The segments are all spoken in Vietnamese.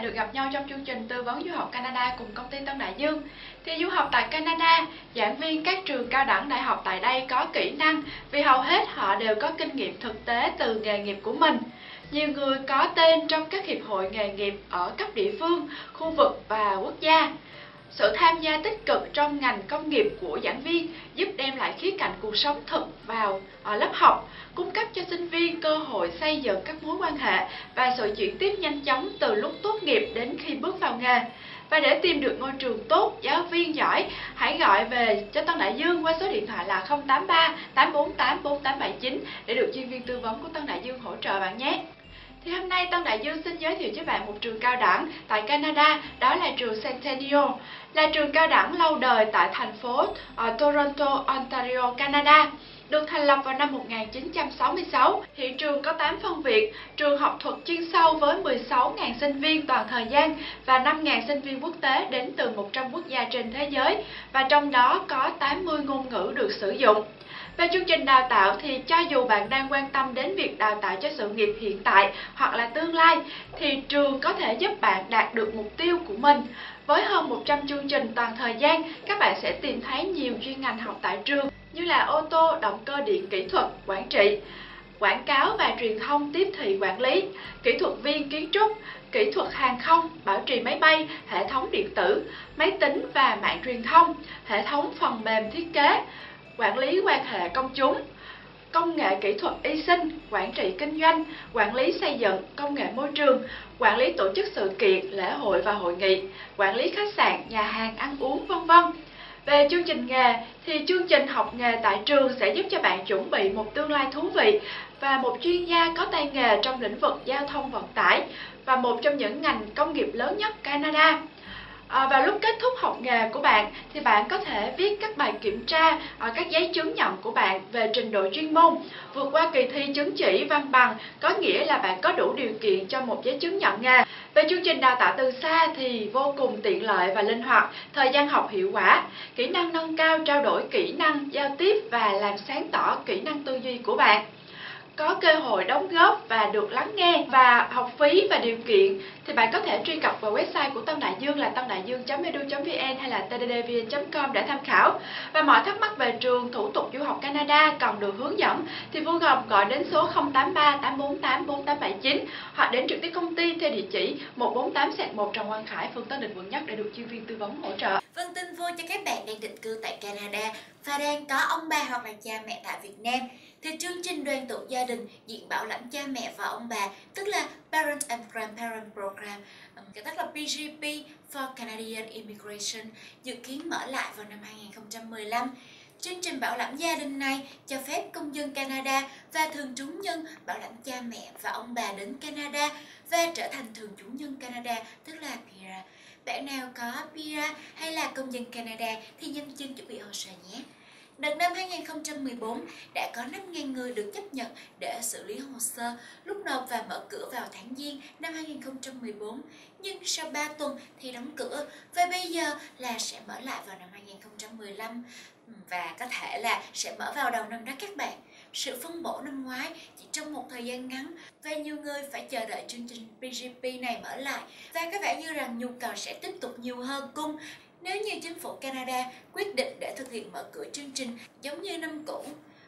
lại được gặp nhau trong chương trình tư vấn du học Canada cùng công ty Tân Đại Dương. Thì du học tại Canada, giảng viên các trường cao đẳng đại học tại đây có kỹ năng vì hầu hết họ đều có kinh nghiệm thực tế từ nghề nghiệp của mình. Nhiều người có tên trong các hiệp hội nghề nghiệp ở cấp địa phương, khu vực và quốc gia. Sự tham gia tích cực trong ngành công nghiệp của giảng viên giúp đem lại khía cạnh cuộc sống thực vào ở lớp học, cung cấp cho sinh viên cơ hội xây dựng các mối quan hệ và sự chuyển tiếp nhanh chóng từ lúc tốt nghiệp đến khi bước vào nghề. Và để tìm được ngôi trường tốt, giáo viên giỏi, hãy gọi về cho Tân Đại Dương qua số điện thoại là 083 848 4879 để được chuyên viên tư vấn của Tân Đại Dương hỗ trợ bạn nhé. Thì hôm nay Tân Đại Dương xin giới thiệu cho bạn một trường cao đẳng tại Canada, đó là trường Centennial, là trường cao đẳng lâu đời tại thành phố ở Toronto, Ontario, Canada. Được thành lập vào năm 1966, hiện trường có 8 phân viện, trường học thuật chuyên sâu với 16.000 sinh viên toàn thời gian và 5.000 sinh viên quốc tế đến từ 100 quốc gia trên thế giới, và trong đó có 80 ngôn ngữ được sử dụng. Về chương trình đào tạo thì cho dù bạn đang quan tâm đến việc đào tạo cho sự nghiệp hiện tại hoặc là tương lai thì trường có thể giúp bạn đạt được mục tiêu của mình. Với hơn 100 chương trình toàn thời gian, các bạn sẽ tìm thấy nhiều chuyên ngành học tại trường như là ô tô, động cơ điện kỹ thuật, quản trị, quảng cáo và truyền thông tiếp thị quản lý, kỹ thuật viên kiến trúc, kỹ thuật hàng không, bảo trì máy bay, hệ thống điện tử, máy tính và mạng truyền thông, hệ thống phần mềm thiết kế, quản lý quan hệ công chúng, công nghệ kỹ thuật y sinh, quản trị kinh doanh, quản lý xây dựng, công nghệ môi trường, quản lý tổ chức sự kiện, lễ hội và hội nghị, quản lý khách sạn, nhà hàng ăn uống vân vân. Về chương trình nghề thì chương trình học nghề tại trường sẽ giúp cho bạn chuẩn bị một tương lai thú vị và một chuyên gia có tay nghề trong lĩnh vực giao thông vận tải và một trong những ngành công nghiệp lớn nhất Canada. À, vào lúc kết thúc học nghề của bạn thì bạn có thể viết các bài kiểm tra, à, các giấy chứng nhận của bạn về trình độ chuyên môn. Vượt qua kỳ thi chứng chỉ văn bằng có nghĩa là bạn có đủ điều kiện cho một giấy chứng nhận nghề. Về chương trình đào tạo từ xa thì vô cùng tiện lợi và linh hoạt, thời gian học hiệu quả, kỹ năng nâng cao trao đổi kỹ năng giao tiếp và làm sáng tỏ kỹ năng tư duy của bạn có cơ hội đóng góp và được lắng nghe và học phí và điều kiện thì bạn có thể truy cập vào website của tâm Đại Dương là tâm đại dương.edu.vn hay là tddvn.com để tham khảo và mọi thắc mắc về trường thủ tục du học Canada cần được hướng dẫn thì vui lòng gọi đến số 083 848 4879 hoặc đến trực tiếp công ty theo địa chỉ 148 1 Trần Quang Khải, phường Tân Định, quận Nhất để được chuyên viên tư vấn hỗ trợ. Vâng, tin vui cho các bạn đang định cư tại Canada và đang có ông bà hoặc là cha mẹ tại Việt Nam thì chương trình đoàn tụ gia đình diện bảo lãnh cha mẹ và ông bà tức là Parent and Grandparent Program cái tắt là PGP for Canadian Immigration dự kiến mở lại vào năm 2015 Chương trình bảo lãnh gia đình này cho phép công dân Canada và thường trú nhân bảo lãnh cha mẹ và ông bà đến Canada và trở thành thường trú nhân Canada, tức là PR. Bạn nào có PR hay là công dân Canada thì nhanh chân chuẩn bị hồ sơ nhé. Đợt năm 2014 đã có 5.000 người được chấp nhận để xử lý hồ sơ, lúc nộp và mở cửa vào tháng Giêng năm 2014. Nhưng sau 3 tuần thì đóng cửa và bây giờ là sẽ mở lại vào năm 2015 và có thể là sẽ mở vào đầu năm đó các bạn. Sự phân bổ năm ngoái chỉ trong một thời gian ngắn và nhiều người phải chờ đợi chương trình PGP này mở lại và có vẻ như rằng nhu cầu sẽ tiếp tục nhiều hơn cung nếu như chính phủ Canada quyết định để thực hiện mở cửa chương trình giống như năm cũ.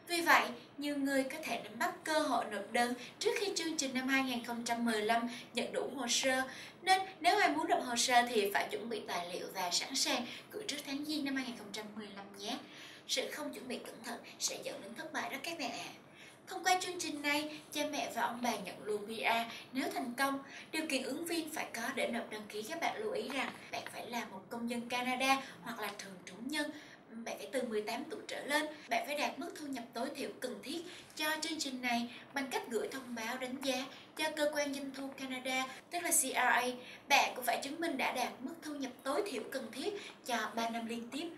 Vì vậy, nhiều người có thể nắm bắt cơ hội nộp đơn trước khi chương trình năm 2015 nhận đủ hồ sơ. Nên nếu ai muốn nộp hồ sơ thì phải chuẩn bị tài liệu và sẵn sàng gửi trước tháng Giêng năm 2015 nhé. Sự không chuẩn bị cẩn thận sẽ dẫn đến thất bại đó các bạn ạ. À. Thông qua chương trình này, cha mẹ và ông bà nhận luôn PR nếu thành công. Điều kiện ứng viên phải có để nộp đăng ký các bạn lưu ý rằng bạn phải là một công dân Canada hoặc là thường trú nhân bạn phải từ 18 tuổi trở lên, bạn phải đạt mức thu nhập tối thiểu cần thiết cho chương trình này bằng cách gửi thông báo đánh giá cho cơ quan doanh thu Canada, tức là CRA. Bạn cũng phải chứng minh đã đạt mức thu nhập tối thiểu cần thiết cho 3 năm liên tiếp.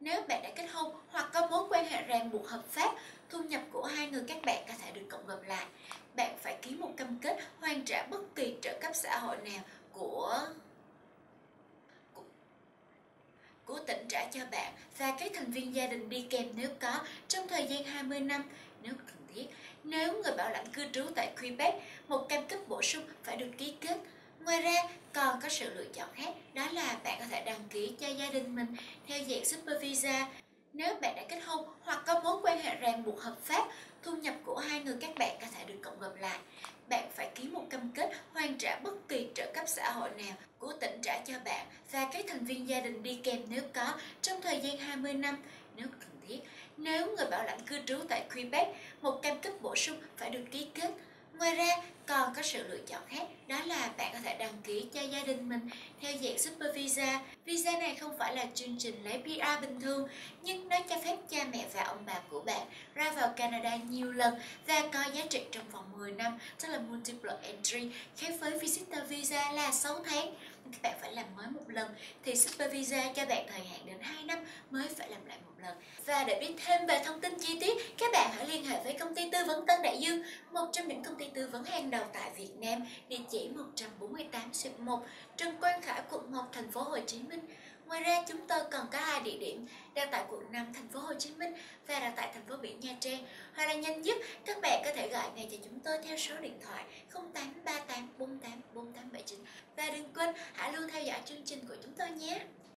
Nếu bạn đã kết hôn hoặc có mối quan hệ ràng buộc hợp pháp, thu nhập của hai người các bạn có thể được cộng gộp lại. Bạn phải ký một cam kết hoàn trả bất kỳ trợ cấp xã hội nào của cho bạn và các thành viên gia đình đi kèm nếu có trong thời gian 20 năm nếu cần thiết. Nếu người bảo lãnh cư trú tại Quebec, một cam kết bổ sung phải được ký kết Ngoài ra, còn có sự lựa chọn khác, đó là bạn có thể đăng ký cho gia đình mình theo dạng Super Visa. Nếu bạn đã kết hôn hoặc có mối quan hệ ràng buộc hợp pháp, thu nhập của hai người các bạn có thể được cộng gộp lại. Bạn phải ký một cam kết hoàn trả bất kỳ trợ cấp xã hội nào của tỉnh trả cho bạn và các thành viên gia đình đi kèm nếu có trong thời gian 20 năm nếu cần thiết. Nếu người bảo lãnh cư trú tại Quebec, một cam kết bổ sung phải được ký kết Ngoài ra, còn có sự lựa chọn khác, đó là bạn có thể đăng ký cho gia đình mình theo dạng Super Visa. Visa này không phải là chương trình lấy PR bình thường, nhưng nó cho phép cha mẹ và ông bà của bạn ra vào Canada nhiều lần và có giá trị trong vòng 10 năm, tức là Multiple Entry, khác với Visitor Visa là 6 tháng. Các bạn phải làm mới một lần, thì Super Visa cho bạn thời hạn đến 2 năm mới phải làm lại một lần. Và để biết thêm về thông tin chi tiết, các bạn hãy liên hệ với công ty tư vấn Tân Đại Dương, một trong những công ty tư vấn hàng đầu tại Việt Nam, địa chỉ 148 1 Trần Quang Khải, quận 1, thành phố Hồ Chí Minh. Ngoài ra, chúng tôi còn có hai địa điểm đang tại quận 5 thành phố Hồ Chí Minh và đang tại thành phố biển Nha Trang. Hoặc là nhanh nhất, các bạn có thể gọi ngay cho chúng tôi theo số điện thoại 0838 48 4879 và đừng quên hãy luôn theo dõi chương trình của chúng tôi nhé.